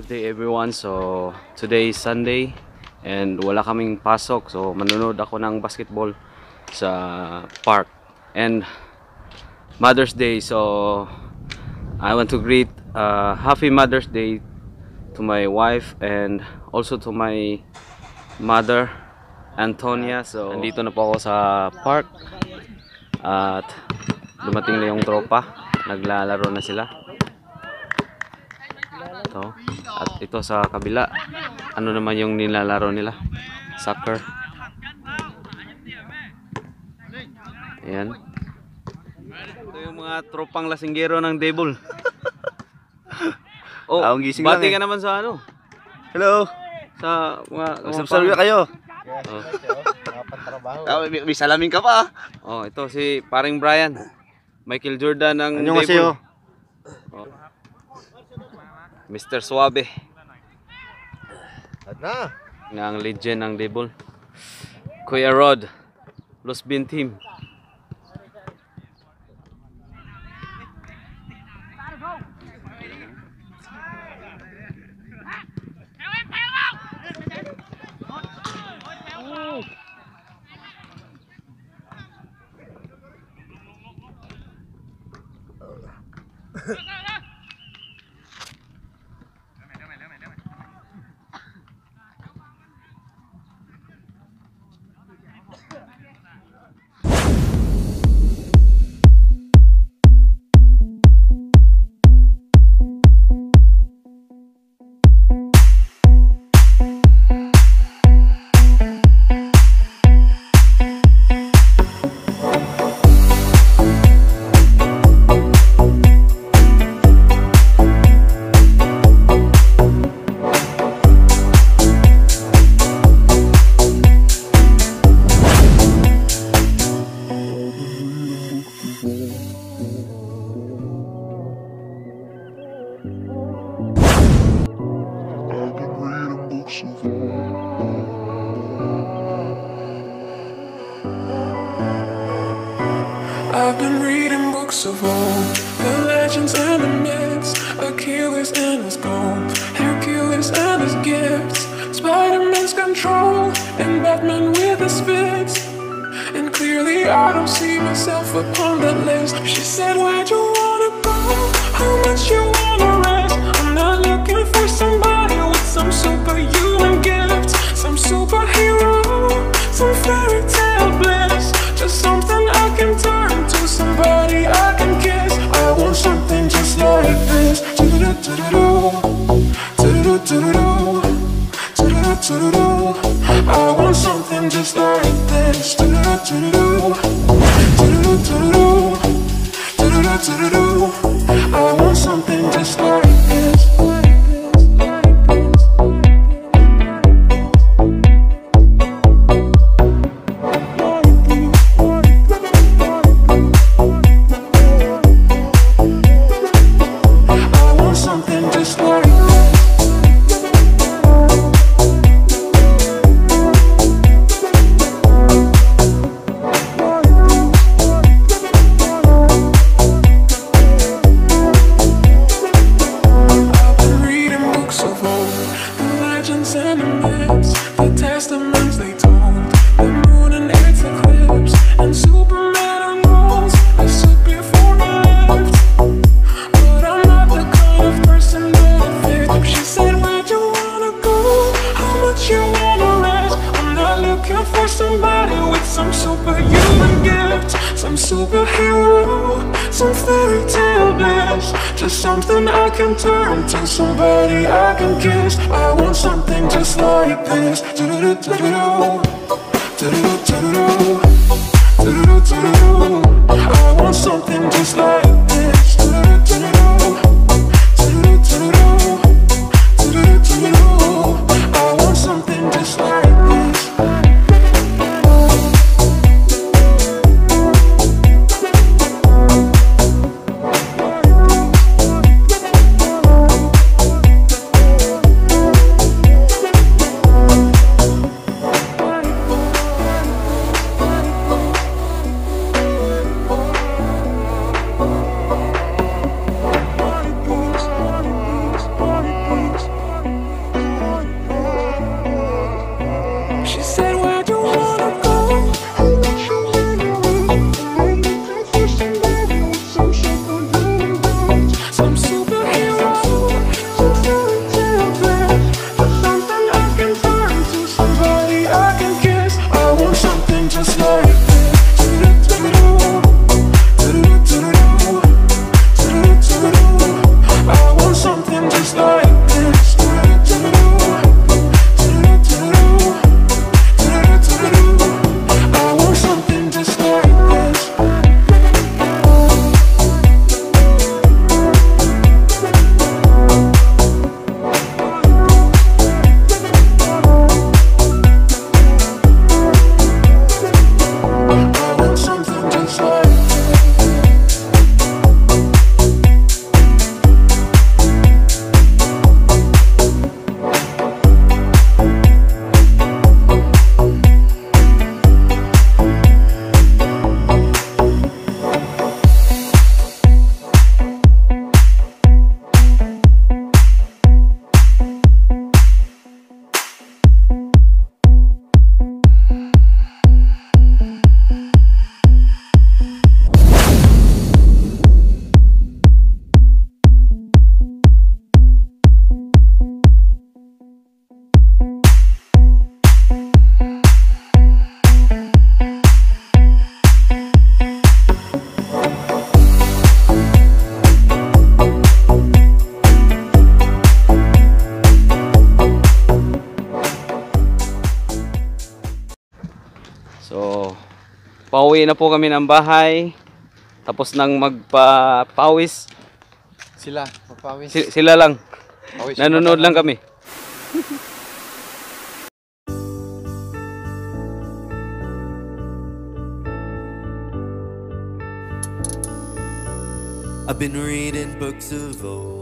Good day everyone. So today is Sunday and wala kaming pasok. So manonood ako ng basketball sa park. And Mother's Day. So I want to greet uh, happy Mother's Day to my wife and also to my mother Antonia. So nandito na po ako sa park at dumating na yung tropa. Naglalaro na sila. Ito. At ito sa kabila, ano naman yung nilalaro nila? Soccer. Ayan. Ito yung mga tropang lasinggero ng Devil. oh, Ah, ang gising bati lang eh. ka naman sa ano? Hello. Sa mga... Subscribe kayo. Oh. Ah, may, may salamin ka pa. oh, ito si paring Brian. Michael Jordan ng Ano kasi Devil. oh? Oh. Mr. Suave. At na. nga ang legend ng Devil. Kuya Rod, Los Bin Team. I've been reading books of old, the legends and the myths, Achilles and his gold, Hercules and his gifts, Spider-Man's control, and Batman with his fits. And clearly I don't see myself upon that list. She said, Where'd you wanna go? How much you superhero, some fairy tale bliss. Just something I can turn to, somebody I can kiss. I want something just like this. Do-do-do-do-do. Do-do-do-do-do. Do-do-do-do-do. I want something just like pauwi na po kami ng bahay. Tapos nang magpapawis. Sila, magpawis. Si- sila lang. Pawis. Nanonood lang kami. I've been reading books of old.